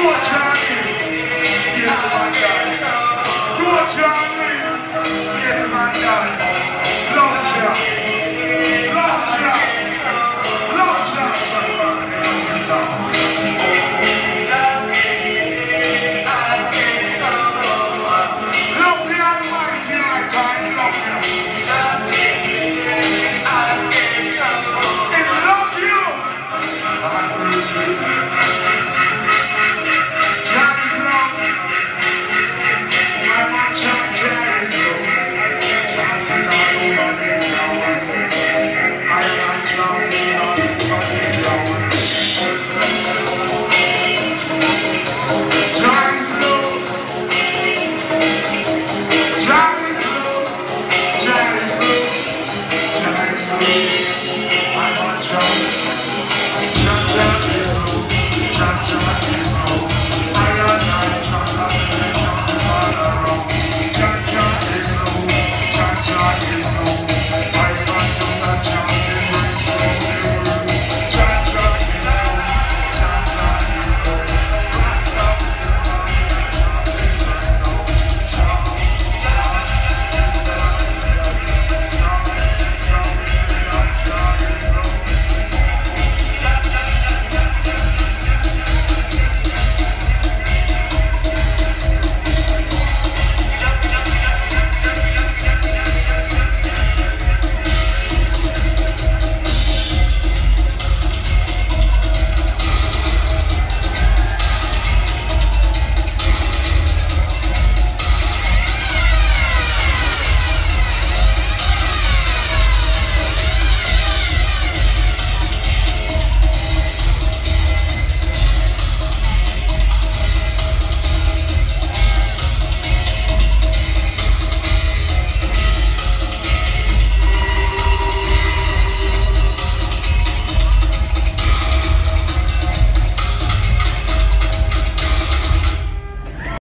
You are trying. Long, long, long.